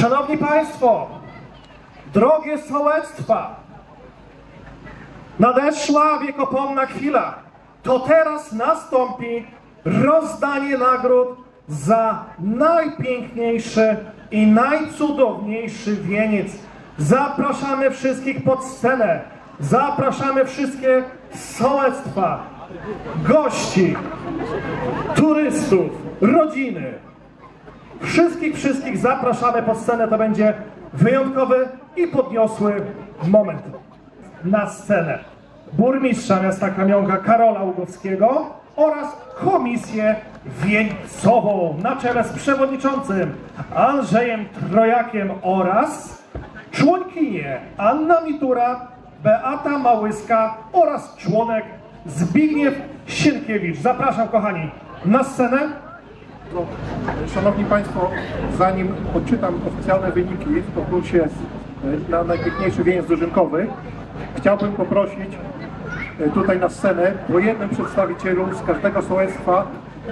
Szanowni Państwo, drogie sołectwa, nadeszła wiekopomna chwila. To teraz nastąpi rozdanie nagród za najpiękniejszy i najcudowniejszy wieniec. Zapraszamy wszystkich pod scenę. Zapraszamy wszystkie sołectwa, gości, turystów, rodziny. Wszystkich, wszystkich zapraszamy pod scenę. To będzie wyjątkowy i podniosły moment. Na scenę burmistrza miasta Kamionka Karola Ługowskiego oraz komisję wieńcową na czele z przewodniczącym Andrzejem Trojakiem oraz członkinię Anna Mitura, Beata Małyska oraz członek Zbigniew Sienkiewicz. Zapraszam kochani na scenę. Szanowni Państwo, zanim odczytam oficjalne wyniki w konkursie e, na najpiękniejszy wieniec dożynkowy, chciałbym poprosić e, tutaj na scenę po jednym przedstawicielu z każdego sołectwa,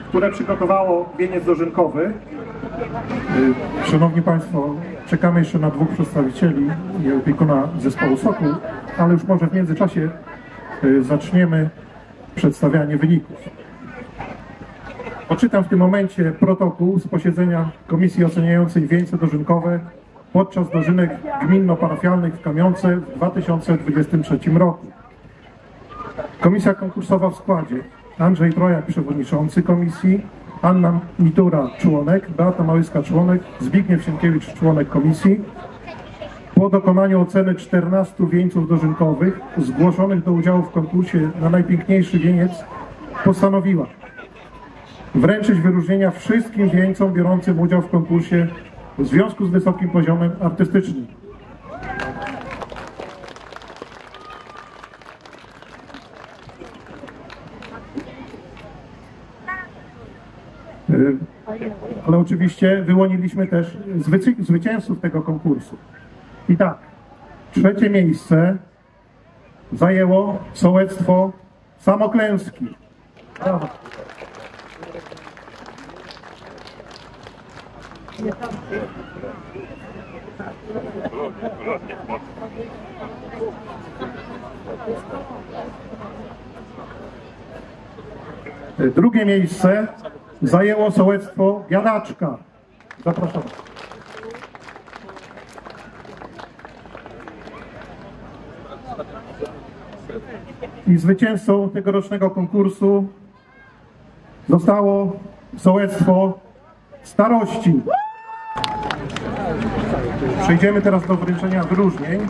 które przygotowało wieniec dożynkowy. E, Szanowni Państwo, czekamy jeszcze na dwóch przedstawicieli i opiekuna zespołu Sokół, ale już może w międzyczasie zaczniemy przedstawianie wyników. Odczytam w tym momencie protokół z posiedzenia Komisji Oceniającej Wieńce Dożynkowe podczas dożynek gminno-parafialnych w Kamionce w 2023 roku. Komisja konkursowa w składzie Andrzej Trojak, przewodniczący komisji, Anna Mitura, członek, Beata Małyska, członek, Zbigniew Sienkiewicz, członek komisji. Po dokonaniu oceny 14 wieńców dożynkowych zgłoszonych do udziału w konkursie na najpiękniejszy wieniec postanowiła wręczyć wyróżnienia wszystkim wieńcom biorącym udział w konkursie w związku z wysokim poziomem artystycznym. Y, Ale oczywiście wyłoniliśmy też zwycy- zwycięzców tego konkursu. I tak, trzecie miejsce zajęło sołectwo Samoklęski. Drugie miejsce zajęło sołectwo Biadaczka. Zapraszam. I zwycięzcą tegorocznego konkursu zostało sołectwo Starości. Przejdziemy teraz do wręczenia wyróżnień.